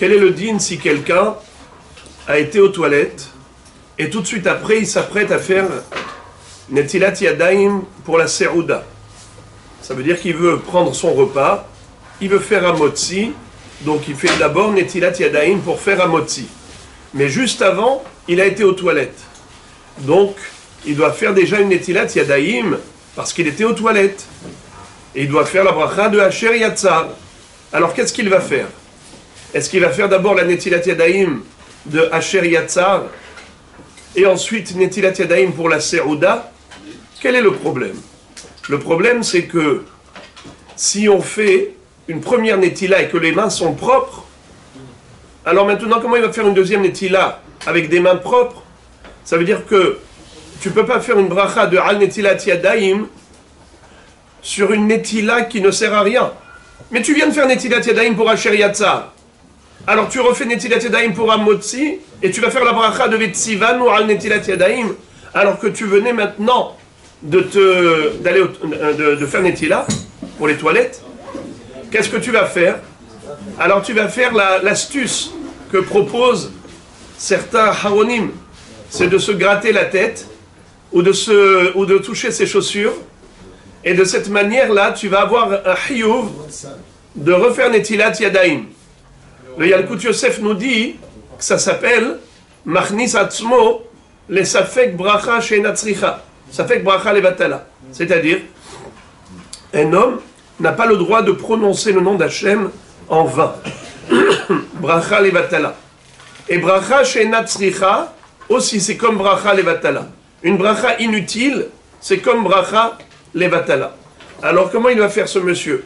quel est le din si quelqu'un a été aux toilettes et tout de suite après il s'apprête à faire Netilat Yadaim pour la Serouda Ça veut dire qu'il veut prendre son repas, il veut faire un motzi, donc il fait d'abord Netilat Yadaim pour faire un motzi. Mais juste avant, il a été aux toilettes. Donc, il doit faire déjà une Netilat Yadaim parce qu'il était aux toilettes. Et il doit faire la bracha de Asher Yatzar. Alors qu'est-ce qu'il va faire? Est-ce qu'il va faire d'abord la Netilat Yadaim de Asher Yatzar et ensuite Netilat Yadaim pour la Serouda Quel est le problème? Le problème c'est que si on fait une première Netila et que les mains sont propres, alors maintenant comment il va faire une deuxième Netila avec des mains propres? Ça veut dire que tu ne peux pas faire une bracha de Al Netilat Yadaim sur une Netila qui ne sert à rien. Mais tu viens de faire Netilat Yadaim pour Asher Yatzar. Alors tu refais Netilat Yadaim pour Amotzi et tu vas faire la bracha de Vetsivan ou Al Netilat Yadaim alors que tu venais maintenant de, te, d'aller de, de faire Netila pour les toilettes. Qu'est-ce que tu vas faire? Alors tu vas faire l'astuce que proposent certains haronim, c'est de se gratter la tête ou de, se, ou de toucher ses chaussures et de cette manière-là, tu vas avoir un hiyuv de refaire Netilat Yadaim. Le Yalkut Yosef nous dit que ça s'appelle Machnis Atzmo le Safek Bracha Shenatzricha. Safek Bracha Levatala. C'est-à-dire, un homme n'a pas le droit de prononcer le nom d'Hachem en vain. bracha Levatala. Et Bracha Shenatzricha, aussi c'est comme Bracha Levatala. Une bracha inutile, c'est comme Bracha Levatala. Alors comment il va faire ce monsieur?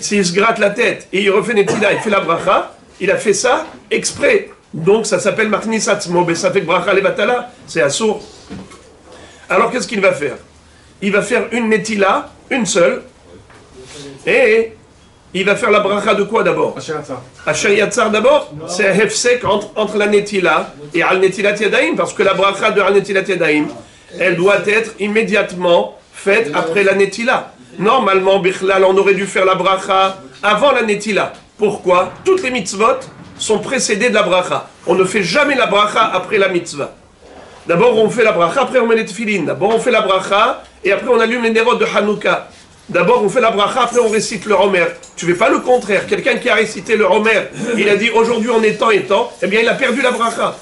S'il se gratte la tête et il refait Netila, il fait la bracha, il a fait ça exprès. Donc ça s'appelle Marnisatzmo, mais ça fait bracha Levatala, c'est assourd. Alors qu'est-ce qu'il va faire? Il va faire une Netila, une seule, et il va faire la bracha de quoi d'abord? Asher Yatzar d'abord? C'est un hefsek entre, entre la Netila et Al Netilat Yadaim, parce que la bracha de Al Netilat Yadaim, elle doit être immédiatement faite après la netila. Normalement, Bichlal, on aurait dû faire la bracha avant la netila. Pourquoi? Toutes les mitzvot sont précédées de la bracha. On ne fait jamais la bracha après la mitzvah. D'abord, on fait la bracha, après on met les tefillin. D'abord, on fait la bracha, et après on allume les nérodes de Hanouka. D'abord, on fait la bracha, après on récite le Homer. Tu ne fais pas le contraire. Quelqu'un qui a récité le Homer, il a dit aujourd'hui on est temps et temps, eh bien il a perdu la bracha.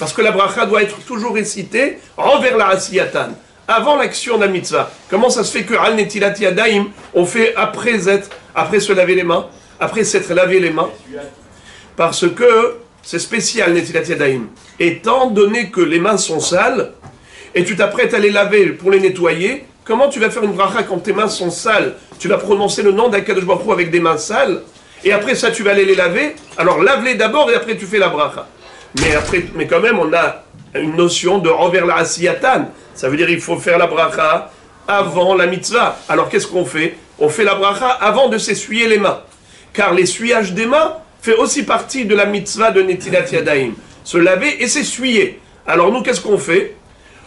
Parce que la bracha doit être toujours récitée envers la asiyatan, avant l'action de la mitzvah. Comment ça se fait que al netilat yadaim, on fait après être, après se laver les mains, après s'être lavé les mains? Parce que c'est spécial netilat yadaim. Étant donné que les mains sont sales, et tu t'apprêtes à les laver pour les nettoyer, comment tu vas faire une bracha quand tes mains sont sales? Tu vas prononcer le nom d'Akadosh Baruch avec des mains sales, et après ça tu vas aller les laver, alors lave-les d'abord et après tu fais la bracha. Mais, après, mais quand même, on a une notion de envers la asiyatan. Ça veut dire qu'il faut faire la bracha avant la mitzvah. Alors qu'est-ce qu'on fait? On fait la bracha avant de s'essuyer les mains. Car l'essuyage des mains fait aussi partie de la mitzvah de Netilat Yadaim. Se laver et s'essuyer. Alors nous, qu'est-ce qu'on fait?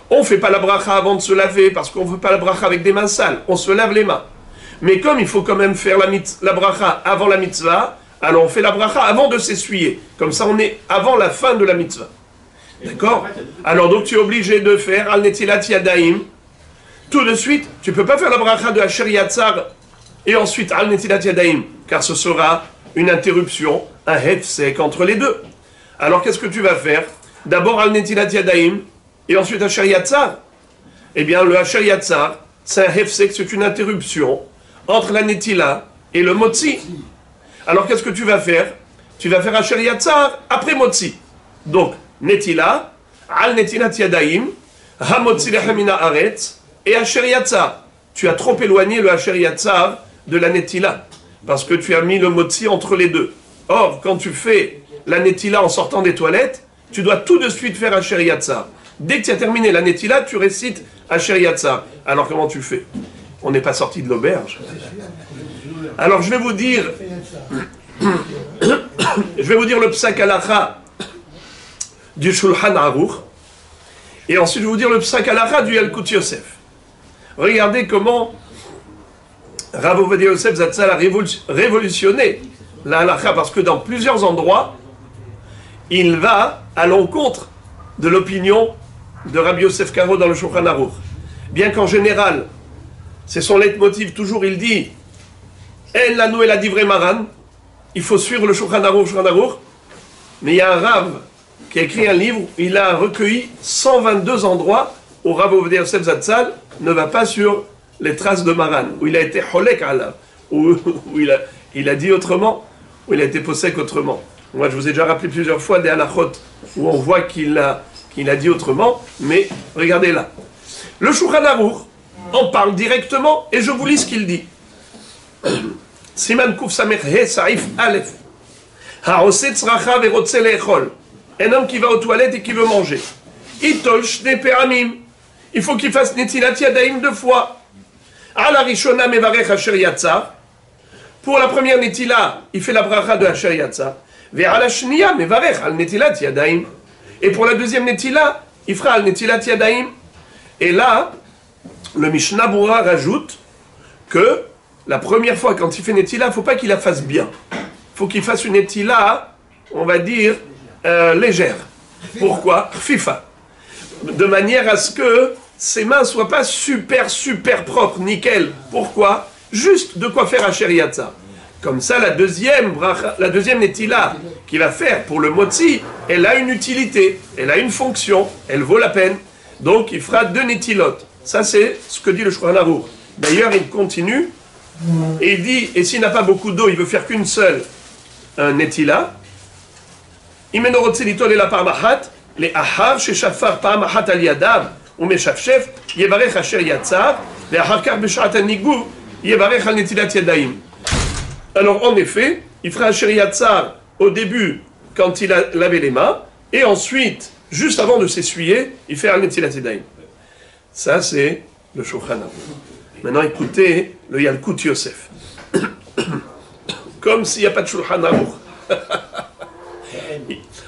On ne fait pas la bracha avant de se laver parce qu'on ne veut pas la bracha avec des mains sales. On se lave les mains. Mais comme il faut quand même faire la, la bracha avant la mitzvah, alors on fait la bracha avant de s'essuyer. Comme ça, on est avant la fin de la mitzvah. D'accord Alors donc tu es obligé de faire al netilat yadaim. Tout de suite, tu ne peux pas faire la bracha de Asher et ensuite al netilat yadaim, car ce sera une interruption, un hefsek entre les deux. Alors qu'est-ce que tu vas faire? D'abord al netilat yadaim et ensuite Asher. Eh bien, le Asher c'est un hefsek, c'est une interruption entre la netila et le motzi. Alors qu'est-ce que tu vas faire? Tu vas faire Asher après Motzi. Donc, Netila, Al Netilat Yadaim, Hamotzi Lechamina Aretz, et Asher. Tu as trop éloigné le Asher de la Netila, parce que tu as mis le Motzi entre les deux. Or, quand tu fais la Netila en sortant des toilettes, tu dois tout de suite faire Asher. Dès que tu as terminé la Netila, tu récites Asher. Alors comment tu fais? On n'est pas sorti de l'auberge. Alors je vais vous dire, je vais vous dire le psak du Shulchan Aruch, et ensuite je vais vous dire le psak halacha du Yalkut Yosef. Regardez comment Rav Ovadia Yosef Zatzal a révolutionné la halakha parce que dans plusieurs endroits, il va à l'encontre de l'opinion de Rabbi Yosef Karo dans le Shulchan Aruch. Bien qu'en général, c'est son leitmotiv, toujours il dit En la et la divrei maran, il faut suivre le Shulchan Aruch, Shulchan Aruch. Mais il y a un Rav qui a écrit un livre, il a recueilli 122 endroits où Rav Ovadia Yosef Zatzal ne va pas sur les traces de Maran, où il a été holek Allah, où, il, a, dit autrement, où il a été possèque autrement. Moi, je vous ai déjà rappelé plusieurs fois des halachot où on voit qu'il a, dit autrement, mais regardez là. Le Shulchan en parle directement et je vous lis ce qu'il dit. Siman Kuf Samech He Saif Aleph. Ha'oset tzracha verotze. Un homme qui va aux toilettes et qui veut manger. Il faut qu'il fasse netilat yadaim deux fois. Pour la première netila, il fait la bracha de asher yatzar. Ve'ala shniya mevarech al yadaim. Et pour la deuxième netila, il fera al netilat yadaim. Et là, le Mishnah Bura rajoute que la première fois, quand il fait netila, il ne faut pas qu'il la fasse bien. Il faut qu'il fasse une netila, on va dire, euh, légère. Pourquoi FIFA. De manière à ce que ses mains soient pas super, super propres, nickel. Pourquoi Juste de quoi faire à Yatza. Comme ça, la deuxième, la deuxième netila qu'il va faire pour le motzi, elle a une utilité, elle a une fonction, elle vaut la peine. Donc, il fera deux netilotes. Ça, c'est ce que dit le Aruch. D'ailleurs, il continue et il dit, et s'il n'a pas beaucoup d'eau, il veut faire qu'une seule un. אם אינו רוצה ליטול אלא פעם אחת, לאחר ששפר פעם אחת על ידיו ומשפשף, יברך אשר יצר, ואחר כך בשעת הניגוב, יברך על נטילת ידיים. Alors en effet, il fera Asher Yatzar au début quand il a lavé les mains, et ensuite, juste avant de s'essuyer, il fait Al Netilat Yadayim. Ça c'est le Shulchan Aruch. Maintenant écoutez le Yalkut Yosef. Comme s'il n'y a pas de Shulchan Aruch.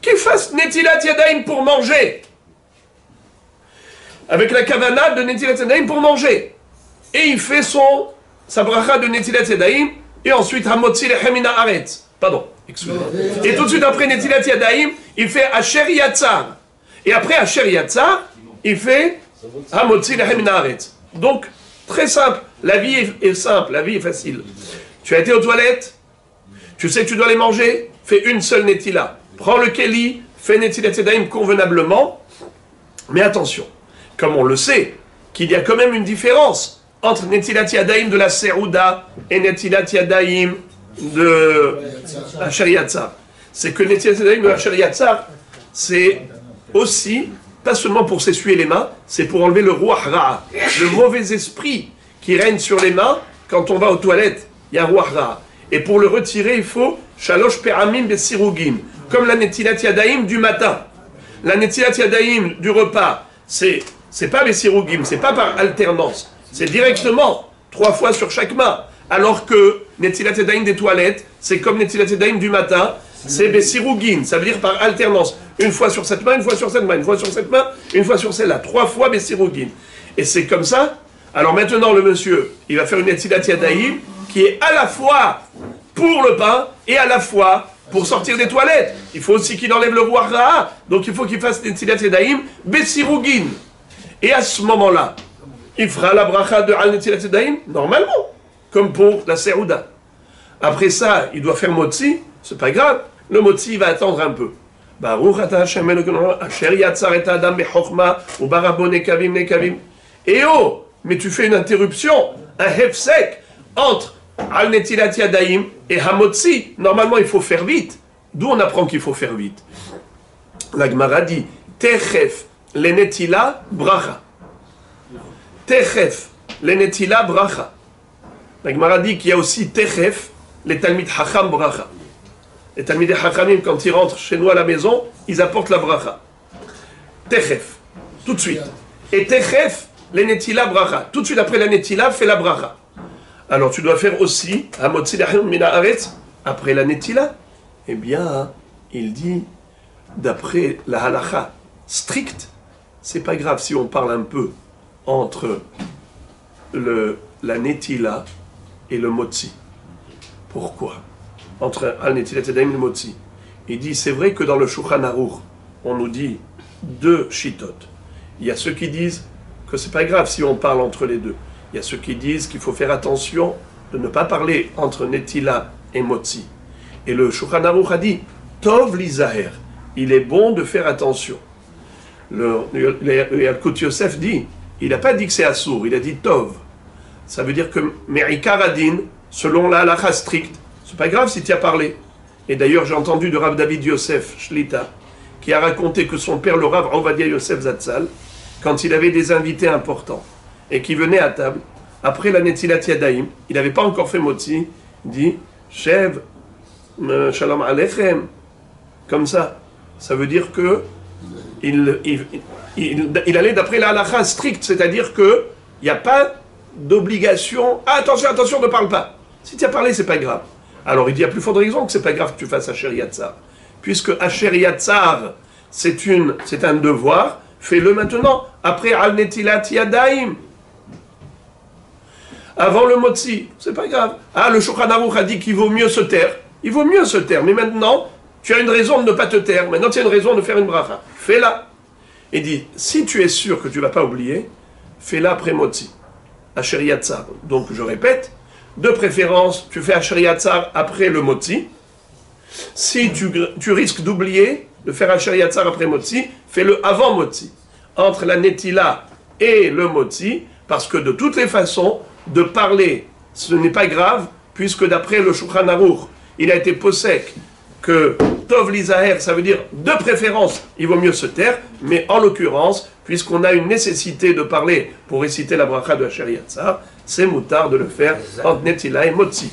qu'il fasse Netilat Yadayim pour manger? Avec la kavana de Netilat Yadayim pour manger. Et il fait son, sa bracha de Netilat Yadayim, et ensuite Hamotzi Lechemina Aretz. Pardon, excusez-moi. Et tout de suite après Netilat Yadayim, il fait Asher Yatzar. Et après Asher Yatzar, il fait Hamotzi Lechemina Aretz. Donc, très simple. La vie est, est simple, la vie est facile. Tu as été aux toilettes, tu sais que tu dois les manger, fais une seule netila. Prends le keli, fais netilat yadayim convenablement, mais attention, comme on le sait, qu'il y a quand même une différence entre netilat yadayim de la serouda et netilat yadayim de Asher Yatzar. C'est que netilat yadayim de Asher Yatzar, c'est aussi, pas seulement pour s'essuyer les mains, c'est pour enlever le roi le mauvais esprit qui règne sur les mains quand on va aux toilettes. Il y a roi ra. Et pour le retirer, il faut shalosh peramim besirugim, comme la netilat yadaim du matin. La netilat yadaim du repas, c'est c'est pas besirugim, c'est pas par alternance, c'est directement trois fois sur chaque main. Alors que netilat yadaim des toilettes, c'est comme netilat yadaim du matin, c'est besirugim, ça veut dire par alternance. Une fois sur cette main, une fois sur cette main, une fois sur cette main, une fois sur celle-là, trois fois besirugim. Et c'est comme ça. Alors maintenant, le monsieur, il va faire une netilat yadaim qui est à la fois pour le pain et à la fois pour sortir des toilettes. Il faut aussi qu'il enlève le roi Ra'a, donc il faut qu'il fasse Netilat Yadayim Bessirugin. Et à ce moment-là, il fera la bracha de Al Netilat Yadayim normalement, comme pour la Serouda. Après ça, il doit faire Motzi, c'est pas grave, le Motzi il va attendre un peu. Et oh, mais tu fais une interruption, un hefsek, entre Al Netilat Yadayim et Hamotzi. Normalement, il faut faire vite. D'où on apprend qu'il faut faire vite. La Gemara dit Techef le Netila bracha. Techef le Netila bracha. La Gemara dit qu'il y a aussi Techef le Talmid Hacham bracha. les Talmidei Hachamim, quand ils rentrent chez nous à la maison, ils apportent la bracha. Techef, tout de suite. Et Techef, les Netila bracha. Tout de suite après la Netila, fait la bracha. Alors tu dois faire aussi, après la Netila. Eh bien, il dit, d'après la halacha stricte, c'est pas grave si on parle un peu entre le, la Netila et le Motzi. Pourquoi? Entre Al-Netilat et le Motzi. Il dit, c'est vrai que dans le Shulchan on nous dit deux shittot. Il y a ceux qui disent que c'est pas grave si on parle entre les deux. Il y a ceux qui disent qu'il faut faire attention de ne pas parler entre Netila et Motzi. Et le Shulchan a dit, Tov lizaher, il est bon de faire attention. Le, Yalkut Yosef dit, il n'a pas dit que c'est Assour, il a dit Tov. Ça veut dire que Merikaradin, selon la halakha stricte, c'est pas grave si tu as parlé. Et d'ailleurs, j'ai entendu de Rav David Yosef Shlita, qui a raconté que son père, le Rav Ovadia Yosef Zatzal, quand il avait des invités importants et qui venaient à table, après la Netilat Yadaim, il n'avait pas encore fait moti, il dit Shev, Shalom Alechem, comme ça. Ça veut dire que il, il, allait d'après la halakha stricte, c'est-à-dire qu'il n'y a pas d'obligation. Ah, attention, attention, ne parle pas. Si tu as parlé, c'est pas grave. Alors il dit à plus forte raison que c'est pas grave que tu fasses Asher Yatzar. Puisque Asher Yatzar, c'est, un devoir, fais-le maintenant. Après Al Netilat Yadaim. Avant le Motzi, c'est pas grave. Ah, le Shulchan a dit qu'il vaut mieux se taire. Il vaut mieux se taire. Mais maintenant, tu as une raison de ne pas te taire. Maintenant, tu as une raison de faire une bracha. Fais-la. Et dit, si tu es sûr que tu ne vas pas oublier, fais-la après Motzi. Asheriyatzar. Donc, je répète, de préférence, tu fais Asheriyatzar après le Motzi. Si tu, risques d'oublier de faire Asheriyatzar après Motzi, fais-le avant Motzi. Entre la Netila et le Motzi, parce que de toutes les façons, de parler, ce n'est pas grave, puisque d'après le Shulchan Aruch, il a été possèque que Tov Lizaher, ça veut dire de préférence, il vaut mieux se taire, mais en l'occurrence, puisqu'on a une nécessité de parler pour réciter la bracha de Hacheri c'est moutard de le faire et.